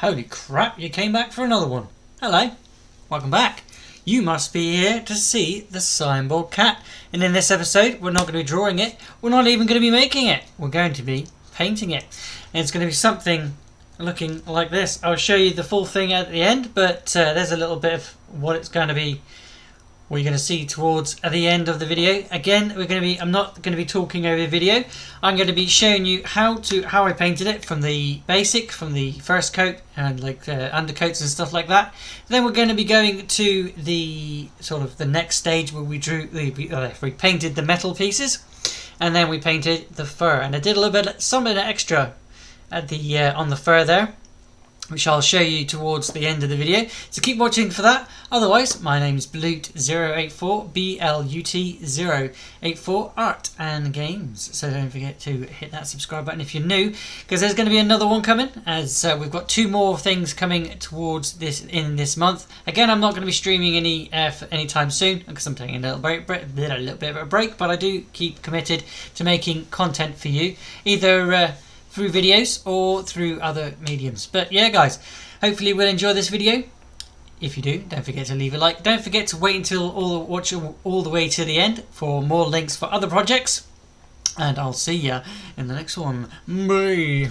Holy crap, you came back for another one. Hello, welcome back. You must be here to see the Siamborg cat. And in this episode, we're not going to be drawing it. We're not even going to be making it. We're going to be painting it. And it's going to be something looking like this. I'll show you the full thing at the end, but uh, there's a little bit of what it's going to be what you're going to see towards the end of the video. Again, we're going to be I'm not going to be talking over the video. I'm going to be showing you how to how I painted it from the basic, from the first coat and like uh, undercoats and stuff like that. Then we're going to be going to the sort of the next stage where we drew the, uh, we painted the metal pieces and then we painted the fur and I did a little bit something extra at the uh, on the fur there which I'll show you towards the end of the video. So keep watching for that. Otherwise, my name is Blut084, B-L-U-T 084 Art and Games. So don't forget to hit that subscribe button if you're new, because there's going to be another one coming, as uh, we've got two more things coming towards this in this month. Again, I'm not going to be streaming any uh, anytime soon, because I'm taking a little, break, a little bit of a break, but I do keep committed to making content for you. Either... Uh, through videos or through other mediums. But yeah, guys, hopefully you will enjoy this video. If you do, don't forget to leave a like. Don't forget to wait until all watch all the way to the end for more links for other projects. And I'll see ya in the next one. Bye.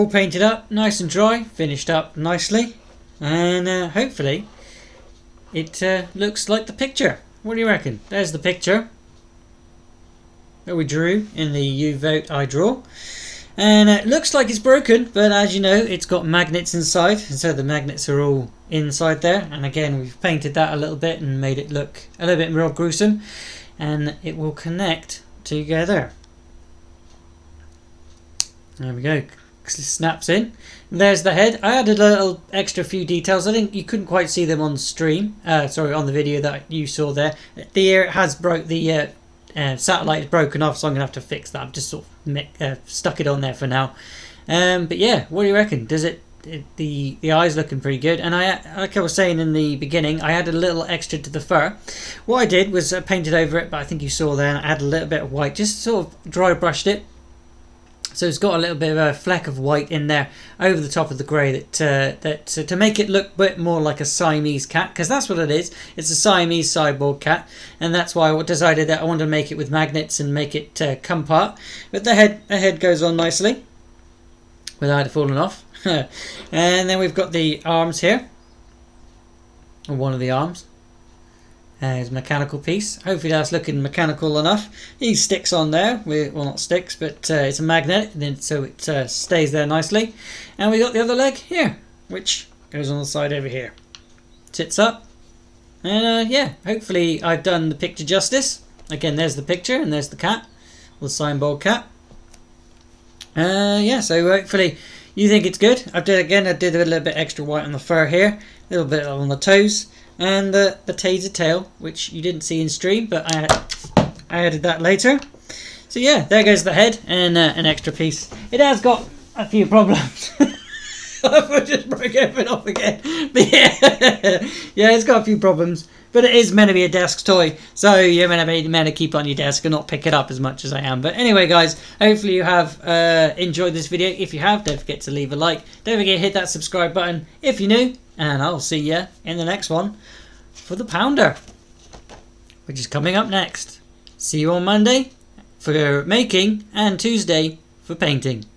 All painted up, nice and dry, finished up nicely. And uh, hopefully it uh, looks like the picture. What do you reckon? There's the picture that we drew in the You Vote I Draw. And it looks like it's broken, but as you know, it's got magnets inside, so the magnets are all inside there. And again, we've painted that a little bit and made it look a little bit more gruesome, and it will connect together. There we go. Snaps in. And there's the head. I added a little extra few details. I think you couldn't quite see them on stream. Uh, sorry, on the video that you saw there. The ear has broke the uh, uh, satellite is broken off, so I'm gonna have to fix that. I've just sort of uh, stuck it on there for now. Um, but yeah, what do you reckon? Does it, the the eyes looking pretty good? And I like I was saying in the beginning, I added a little extra to the fur. What I did was I painted over it, but I think you saw there. I added a little bit of white, just sort of dry brushed it so it's got a little bit of a fleck of white in there over the top of the grey that uh, that uh, to make it look a bit more like a Siamese cat because that's what it is. It's a Siamese cyborg cat, and that's why I decided that I wanted to make it with magnets and make it uh, come apart. But the head the head goes on nicely without it falling off. and then we've got the arms here, or one of the arms. Uh, his mechanical piece. Hopefully that's looking mechanical enough. He sticks on there. well, not sticks, but uh, it's a magnet, so it uh, stays there nicely. And we got the other leg here, which goes on the side over here. Sits up. And uh, yeah, hopefully I've done the picture justice. Again, there's the picture, and there's the cat, the Siamborg cat. Uh, yeah, so hopefully you think it's good. I did again. I did a little bit extra white on the fur here, a little bit on the toes and the, the taser tail, which you didn't see in stream, but I, I added that later. So yeah, there goes the head and uh, an extra piece. It has got a few problems. I just broke everything off again. But yeah, yeah, it's got a few problems. But it is meant to be a desk toy, so you're meant to be meant to keep on your desk and not pick it up as much as I am. But anyway, guys, hopefully you have uh, enjoyed this video. If you have, don't forget to leave a like. Don't forget to hit that subscribe button if you're new, and I'll see you in the next one for the pounder, which is coming up next. See you on Monday for making and Tuesday for painting.